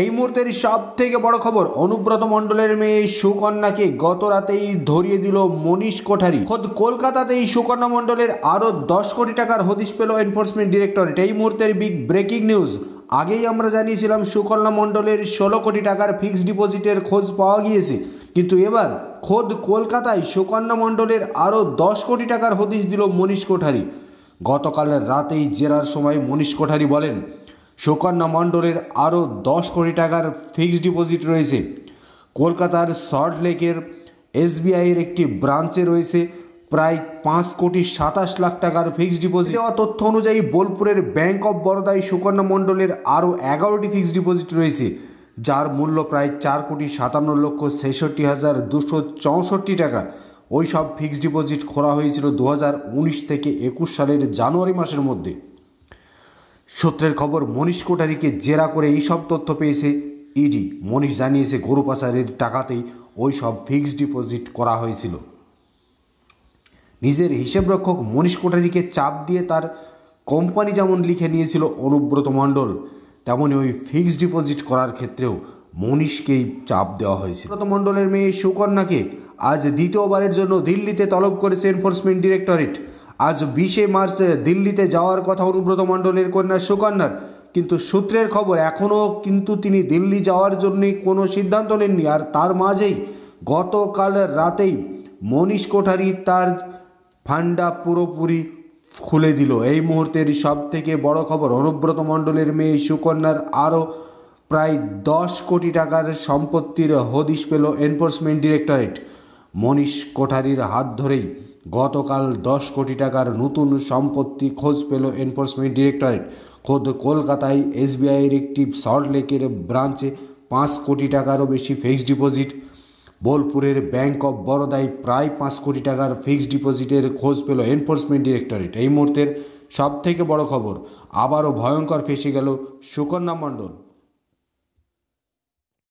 এই মুহূর্তের সব থেকে বড় খবর, অনুব্রত মণ্ডলের মেয়ে সুকন্যাকে গত রাতেই ধরিয়ে দিল মনীষ কোঠারি। খোদ কলকাতাতেই সুকন্যা মণ্ডলের আরও দশ কোটি টাকার হদিশ পেল এনফোর্সমেন্ট ডিরেক্টরেট। এই মুহূর্তের বিগ ব্রেকিং নিউজ। আগেই আমরা জানিয়েছিলাম সুকন্যা মণ্ডলের ষোলো কোটি টাকার ফিক্সড ডিপোজিটের খোঁজ পাওয়া গিয়েছে। কিন্তু এবার খোদ কলকাতায় সুকন্যা মণ্ডলের আরও দশ কোটি টাকার হদিশ দিল মনীষ কোঠারি। গতকালের রাতেই জেরার সময় মনীষ কোঠারি বলেন সুকন্যা মণ্ডলের আরও দশ কোটি টাকার ফিক্সড ডিপোজিট রয়েছে। কলকাতার সল্ট লেকের এসবিআইয়ের একটি ব্রাঞ্চে রয়েছে প্রায় পাঁচ কোটি সাতাশ লাখ টাকার ফিক্সড ডিপোজিট। দেওয়া তথ্য অনুযায়ী বোলপুরের ব্যাংক অফ বরোদায় সুকন্যা মণ্ডলের আরও এগারোটি ফিক্সড ডিপোজিট রয়েছে, যার মূল্য প্রায় চার কোটি সাতান্ন লক্ষ ছেষট্টি হাজার দুশো চৌষট্টি টাকা। ওই সব ফিক্সড ডিপোজিট খোলা হয়েছিল দু হাজার উনিশ থেকে একুশ সালের জানুয়ারি মাসের মধ্যে। সূত্রের খবর, মনীষ কোটারিকে জেরা করে এই সব তথ্য পেয়েছে। ইডি, মনীষ জানিয়েছে গরু পাচারের টাকাতেই ওই সব ফিক্সড ডিপোজিট করা হয়েছিল। নিজের হিসেবরক্ষক মনীষ কোটারিকে চাপ দিয়ে তার কোম্পানি যেমন লিখে নিয়েছিল অনুব্রত মণ্ডল তেমনই ওই ফিক্সড ডিপোজিট করার ক্ষেত্রেও মনীষকেই চাপ দেওয়া হয়েছে অনুব্রত মণ্ডলের মেয়ে সুকন্যাকে আজ দ্বিতীয়বারের জন্য দিল্লিতে তলব করেছে এনফোর্সমেন্ট ডিরেক্টরেট। আজ বিশে মার্চ দিল্লিতে যাওয়ার কথা অনুব্রত মণ্ডলের কন্যা সুকন্যার। কিন্তু সূত্রের খবর, এখনও কিন্তু তিনি দিল্লি যাওয়ার জন্যে কোনো সিদ্ধান্ত নেননি। আর তার মাঝেই গতকাল রাতেই মনীষ কোঠারি তার ফান্ডা পুরোপুরি খুলে দিল। এই মুহূর্তের সব থেকে বড় খবর, অনুব্রত মণ্ডলের মেয়ে সুকন্যার আরও প্রায় দশ কোটি টাকার সম্পত্তির হদিশ পেল এনফোর্সমেন্ট ডিরেক্টরেট। মনীষ কোঠারির হাত ধরেই গতকাল দশ কোটি টাকার নতুন সম্পত্তি খোঁজ পেল এনফোর্সমেন্ট ডিরেক্টরেট। খোদ কলকাতায় এসবিআইয়ের একটি সল্ট লেকের ব্রাঞ্চে পাঁচ কোটি টাকারও বেশি ফিক্সড ডিপোজিট। বোলপুরের ব্যাংক অফ বরোদায় প্রায় পাঁচ কোটি টাকার ফিক্সড ডিপোজিটের খোঁজ পেল এনফোর্সমেন্ট ডিরেক্টরেট। এই মুহূর্তের সব থেকে বড় খবর, আবারও ভয়ঙ্কর ফেসে গেল সুকন্যা মণ্ডল।